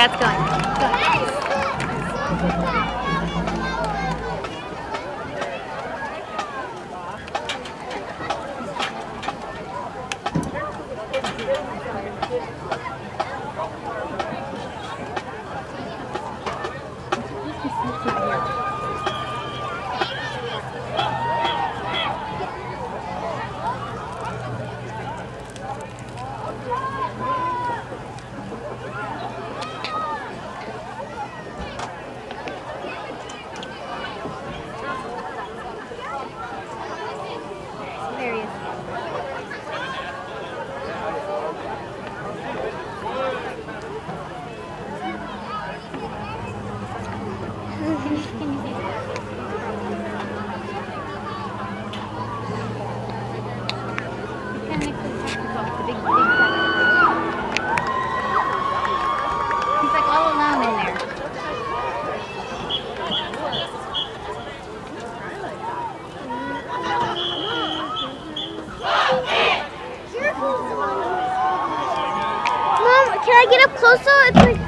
Yeah, it's going. Go. Nice. get up closer, it's like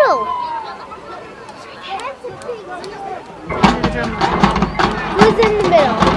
Who's in the middle?